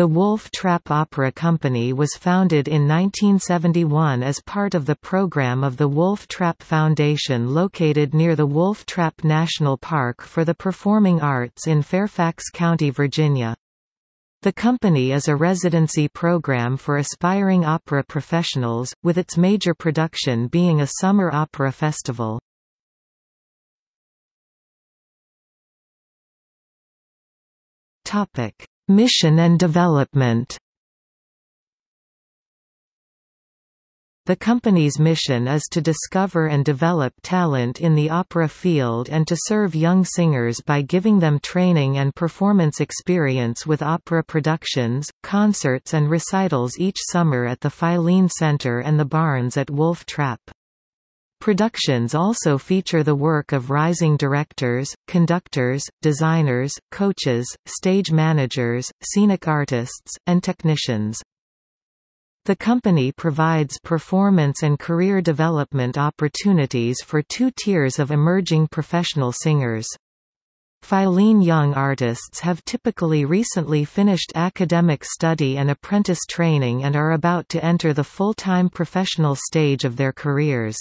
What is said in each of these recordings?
The Wolf Trap Opera Company was founded in 1971 as part of the program of the Wolf Trap Foundation located near the Wolf Trap National Park for the Performing Arts in Fairfax County, Virginia. The company is a residency program for aspiring opera professionals, with its major production being a summer opera festival. Mission and development The company's mission is to discover and develop talent in the opera field and to serve young singers by giving them training and performance experience with opera productions, concerts and recitals each summer at the Filene Center and the Barns at Wolf Trap. Productions also feature the work of rising directors, conductors, designers, coaches, stage managers, scenic artists, and technicians. The company provides performance and career development opportunities for two tiers of emerging professional singers. Filene young artists have typically recently finished academic study and apprentice training and are about to enter the full-time professional stage of their careers.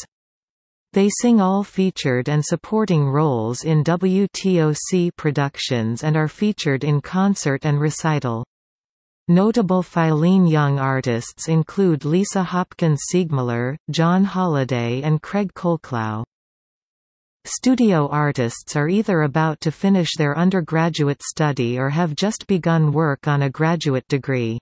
They sing all featured and supporting roles in WTOC productions and are featured in concert and recital. Notable Filene young artists include Lisa Hopkins Seegmiller, John Holiday and Craig Colclough. Studio artists are either about to finish their undergraduate study or have just begun work on a graduate degree.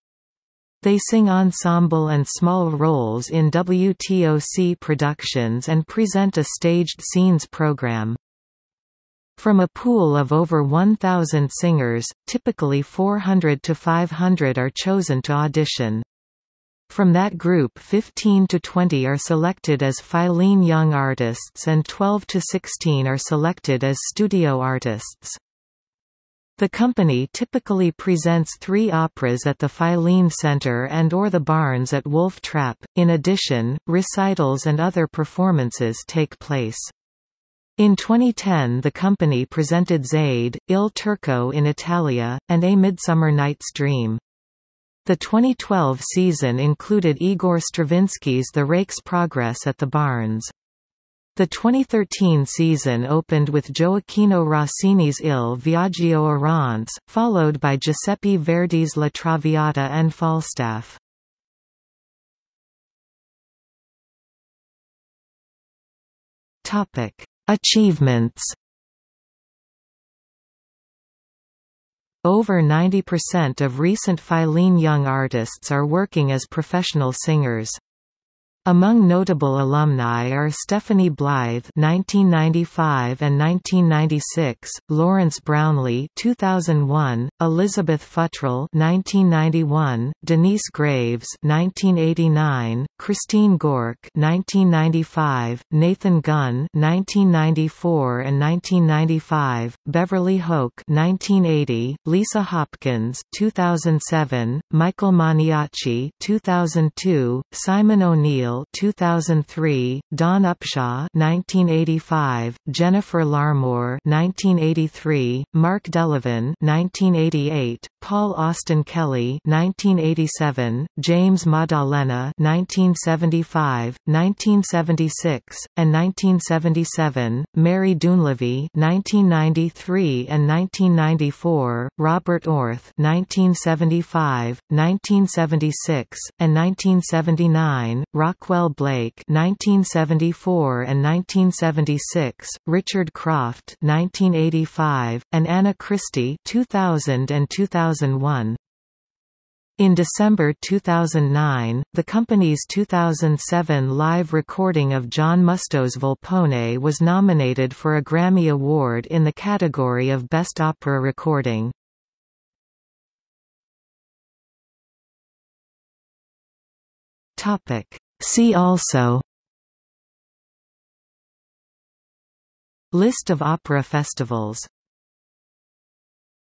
They sing ensemble and small roles in WTOC productions and present a staged scenes program. From a pool of over 1,000 singers, typically 400 to 500 are chosen to audition. From that group 15 to 20 are selected as Filene Young Artists and 12 to 16 are selected as studio artists. The company typically presents three operas at the Filene Center and or the Barns at Wolf Trap. In addition, recitals and other performances take place. In 2010 the company presented Zaide, Il Turco in Italia, and A Midsummer Night's Dream. The 2012 season included Igor Stravinsky's The Rake's Progress at the Barns. The 2013 season opened with Gioacchino Rossini's Il Viaggio a Reims, followed by Giuseppe Verdi's La Traviata and Falstaff. Topic: Achievements Over 90% of recent Filene young artists are working as professional singers. Among notable alumni are Stephanie Blythe (1995 and 1996), Lawrence Brownlee (2001), Elizabeth Futral (1991), Denyce Graves (1989), Christine Goerke (1995), Nathan Gunn (1994 and 1995), Beverly Hoch (1980), Lisa Hopkins (2007), Michael Maniaci (2002), Simon O'Neill 2003, Dawn Upshaw 1985, Jennifer Larmore 1983, Mark Delavan 1988, Paul Austin Kelly 1987, James Maddalena 1975, 1976, and 1977, Mary Dunleavy 1993 and 1994, Robert Orth 1975, 1976, and 1979, Rock Rockwell Blake 1974 and 1976, Richard Croft 1985, and Anna Christy 2000 and 2001. In December 2009, the company's 2007 live recording of John Musto's Volpone was nominated for a Grammy Award in the category of Best Opera Recording. Topic See also List of opera festivals